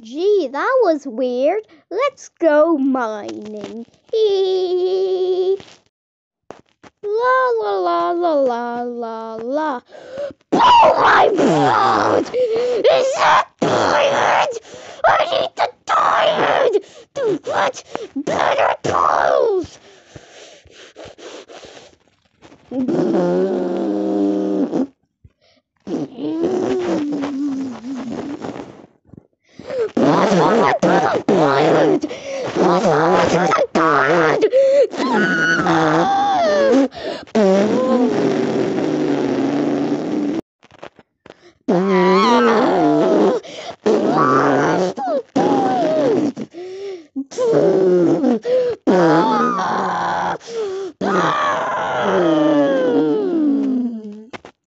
Gee, that was weird. Let's go mining. La la la la la la la. Oh my god! Is that diamond? I need the diamond to get better tools! thưởng là chưa thật mọi người Có thưởng là chưa thật mọi người Bye.